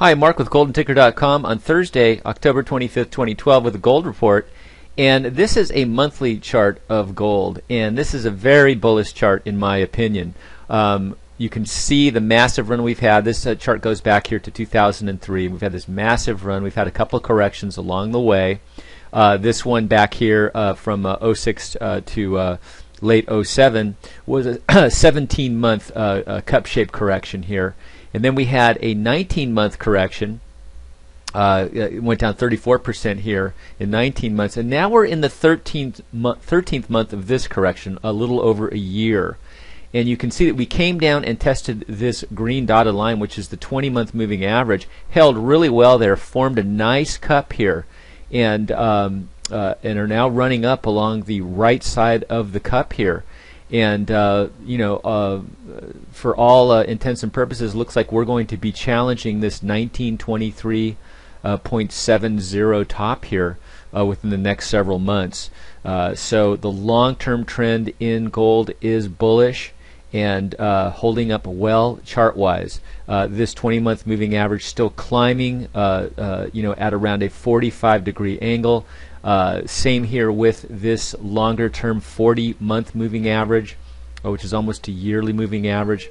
Hi, Mark with GoldenTicker.com on Thursday, October 25th, 2012, with a gold report. And this is a monthly chart of gold, and this is a very bullish chart in my opinion. Um, you can see the massive run we've had. This uh, chart goes back here to 2003. We've had this massive run. We've had a couple of corrections along the way. Uh, this one back here uh, from uh, 06 uh, to uh, late 07 was a 17 month cup shaped correction here. And then we had a 19 month correction. Uh, it went down 34% here in 19 months. And now we're in the 13th, mo- 13th month of this correction, a little over a year. And you can see that we came down and tested this green dotted line, which is the 20 month moving average, held really well there, formed a nice cup here, and, um, uh, and are now running up along the right side of the cup here and uh, you know, uh, for all uh, intents and purposes, looks like we're going to be challenging this 1923.70 uh, top here uh, within the next several months. So the long-term trend in gold is bullish and holding up well chart-wise. this 20-month moving average still climbing, you know, at around a 45 degree angle. Uh, same here with this longer term 40 month moving average, uh, which is almost a yearly moving average.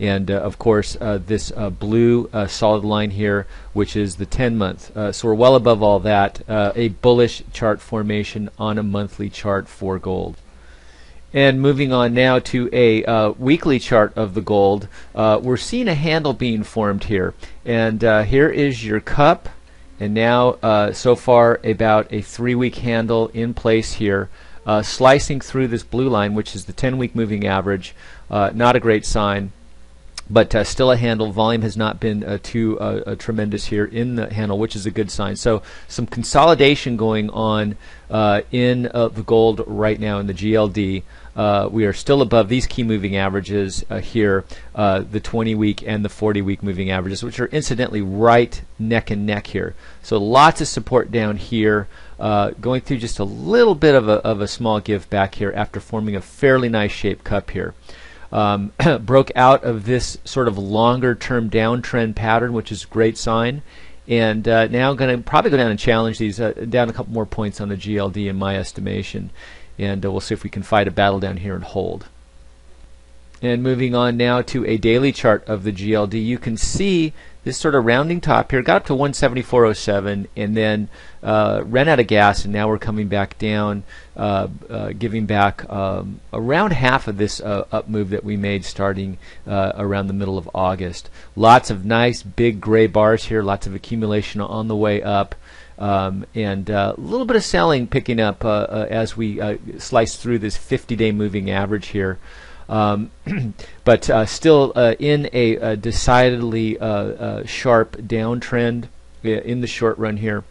And uh, of course, uh, this uh, blue solid line here, which is the 10 month. so we're well above all that. a bullish chart formation on a monthly chart for gold. And moving on now to a uh, weekly chart of the gold, uh, we're seeing a handle being formed here. And uh, here is your cup and now uh, so far about a three week handle in place here. Uh, slicing through this blue line which is the 10 week moving average uh, not a great sign but uh, still a handle volume has not been uh, too uh, tremendous here in the handle which is a good sign so some consolidation going on in the gold right now in the GLD uh, we are still above these key moving averages uh, here, uh, the 20 week and the 40 week moving averages, which are incidentally right neck and neck here. So lots of support down here, uh, going through just a little bit of a, of a small give back here after forming a fairly nice shape cup here. Um, broke out of this sort of longer term downtrend pattern, which is a great sign. And uh, now going to probably go down and challenge these uh, down a couple more points on the GLD in my estimation. And uh, we'll see if we can fight a battle down here and hold. And moving on now to a daily chart of the GLD, you can see this sort of rounding top here got up to 174.07 and then uh, ran out of gas, and now we're coming back down, uh, uh, giving back um, around half of this uh, up move that we made starting uh, around the middle of August. Lots of nice big gray bars here, lots of accumulation on the way up. Um, and uh, a little bit of selling picking up as we slice through this 50-day moving average here. Um, but uh, still uh, in a, a decidedly sharp downtrend in the short run here.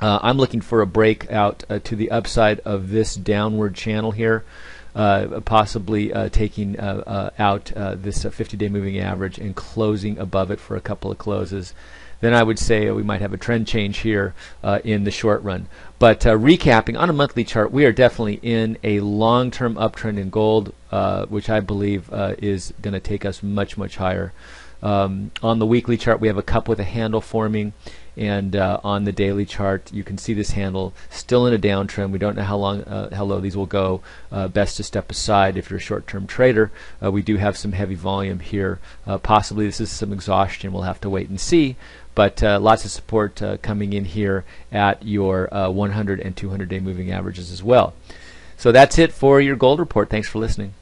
I'm looking for a breakout to the upside of this downward channel here. Uh, possibly uh, taking uh, out this 50-day moving average and closing above it for a couple of closes then I would say we might have a trend change here uh, in the short run. But uh, recapping on a monthly chart, we are definitely in a long-term uptrend in gold, uh, which I believe is going to take us much, much higher. Um, on the weekly chart, we have a cup with a handle forming and uh, on the daily chart you can see this handle still in a downtrend. We don't know how long uh, how low these will go. Uh, best to step aside if you're a short-term trader. Uh, we do have some heavy volume here. Uh, possibly this is some exhaustion. We'll have to wait and see. But uh, lots of support coming in here at your 100 and 200 day moving averages as well. So that's it for your gold report. Thanks for listening